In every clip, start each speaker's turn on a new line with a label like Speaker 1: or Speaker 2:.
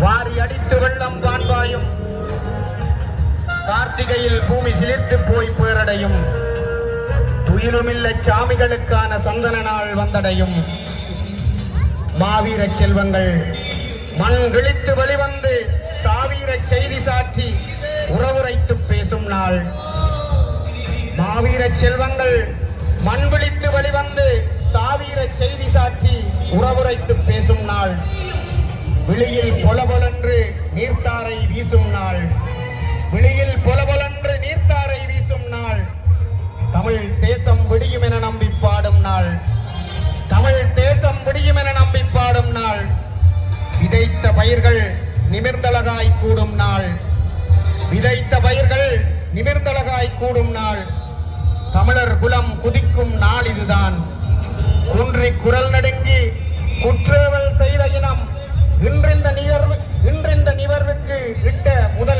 Speaker 1: வாரி அடித்து வெள்ளம் காண்பாயும். கார்த்திகையில் பூமி சிலிர்த்து போய் பேரடையும். துயிலுமில்ல சாமிகளுக்கான சந்தன நாள் வந்தடையும். மாவீர செல்வங்கள் மண் கிழித்து வழிவந்து சாவீர செய்தி சாற்றி உறவுரைத்து பேசும் நாள். மாவீர செல்வங்கள் மண் விழித்து வழிவந்து சாவீர செய்தி சாற்றி உறவுரைத்து பேசும் நாள். விழியில் பொலபொலன்று நீர்த்தாரை வீசும் நாள். விழியில் பொலபொலன்று நீர்த்தாரை வீசும் நாள். தமிழ் தேசம் விடியும் என நம்பி பாடும் நாள். தமிழ் தேசம் விடியும் என நம்பி பாடும் நாள். விதைத்த பயிர்கள் நிமிர்ந்தலகாய் கூடும் நாள். விதைத்த பயிர்கள் நிமிர்ந்தலகாய் கூடும் நாள். தமிழர் குலம் குதிக்கும் நாள் இதுதான். குன்றி குரல் நடுங்கி குற்றேவல் செய்த இனம் இன்றிந்த நிகர்வு இன்றிந்த நிகர்வுக்கு இட்ட முதல்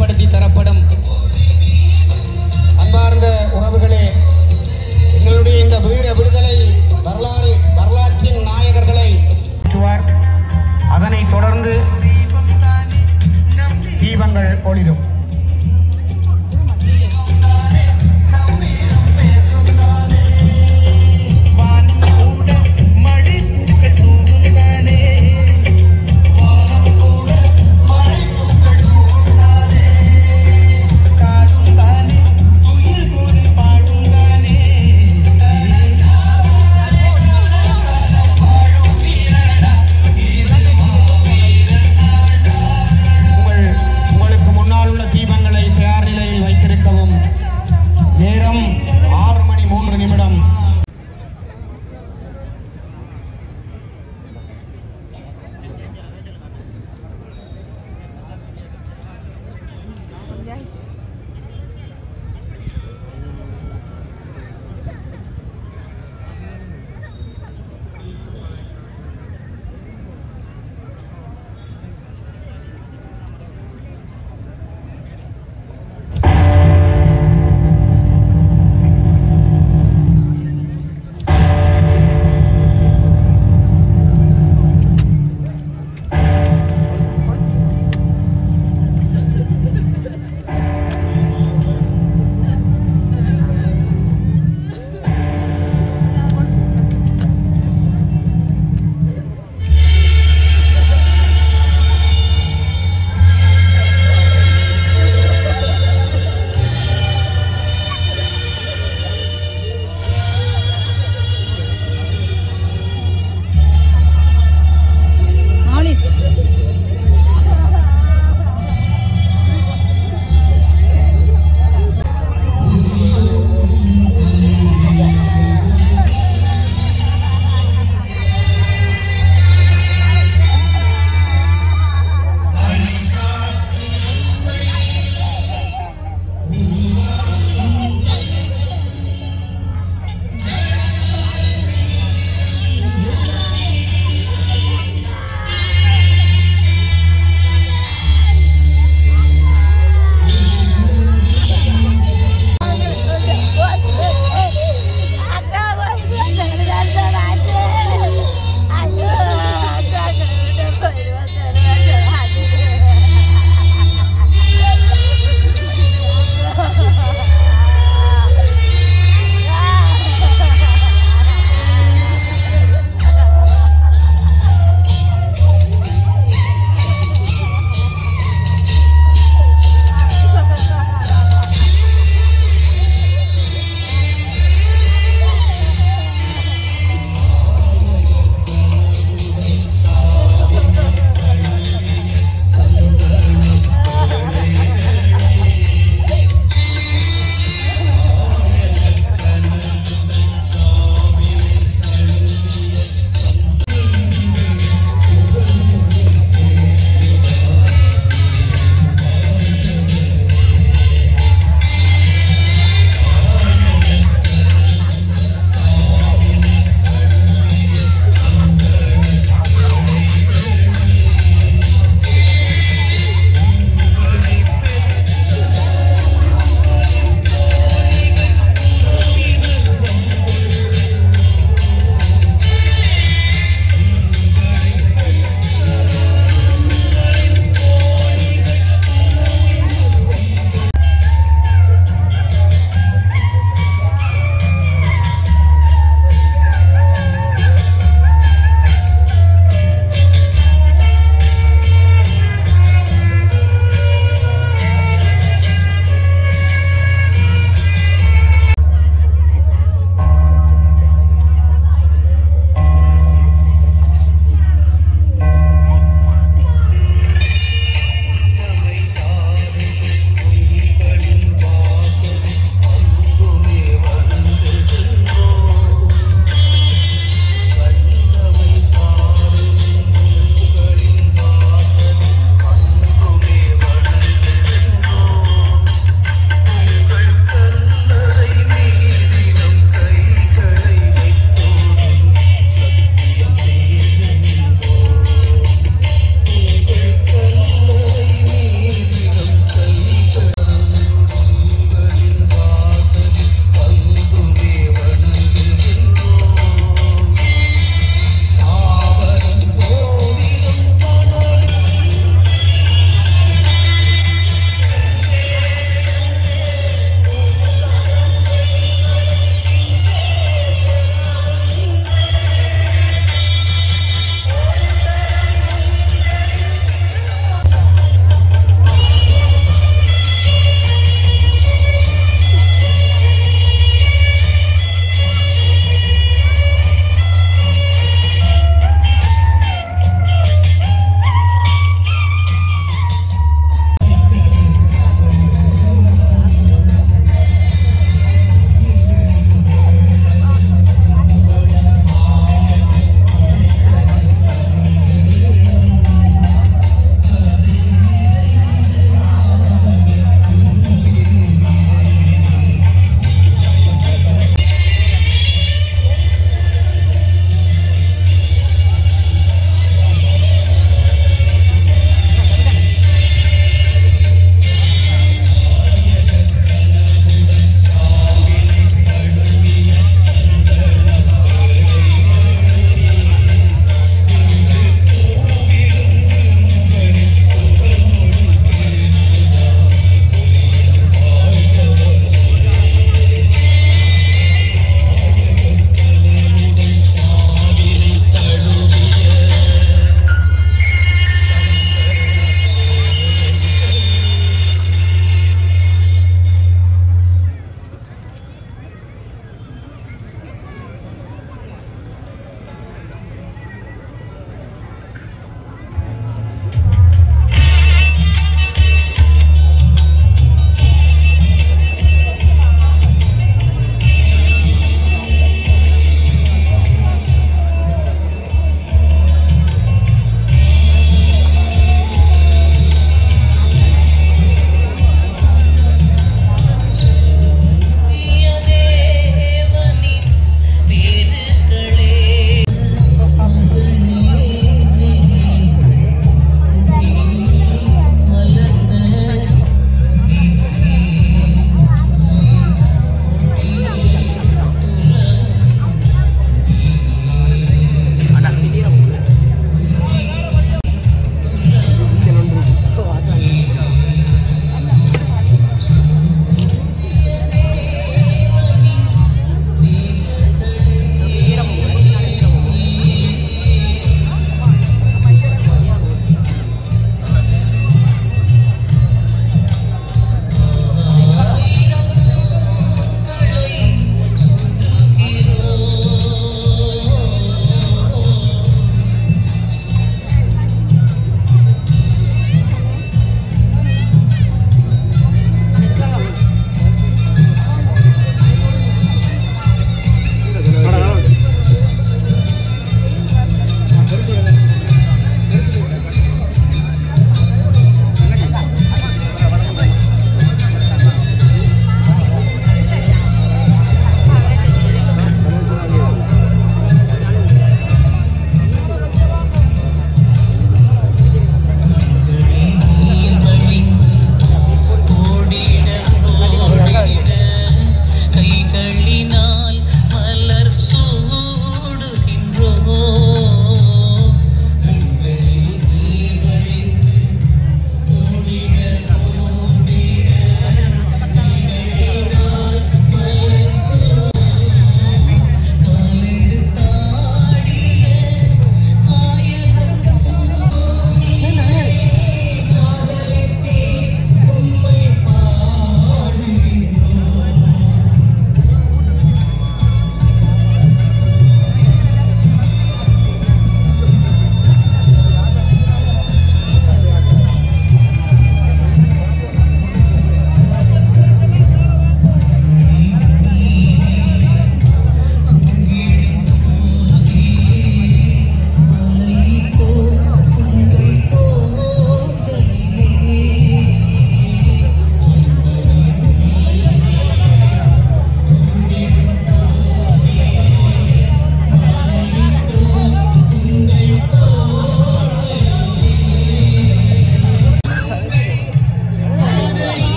Speaker 2: ஏற்படுத்தி தரப்படும்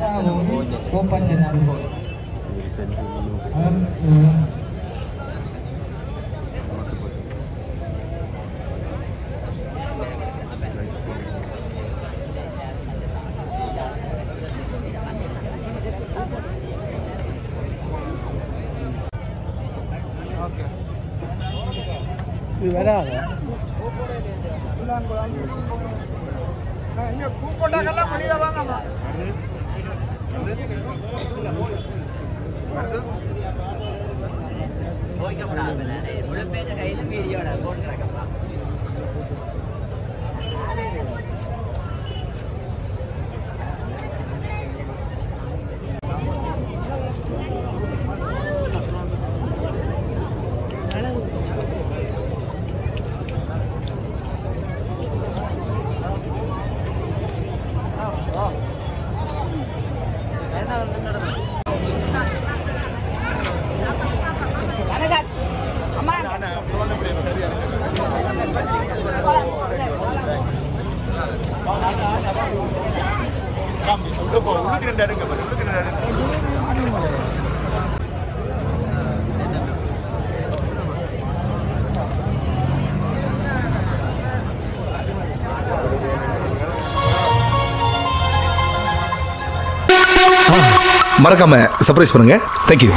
Speaker 2: Kau panjang nak
Speaker 3: buat. Kau nak buat.
Speaker 2: போய்க்கப்படாது முழுப்பேஞ்ச கையில் வீடியோட போட்டு மறக்காமல்
Speaker 4: மறக்காம சர்ப்ரைஸ் பண்ணுங்க. தேங்க்யூ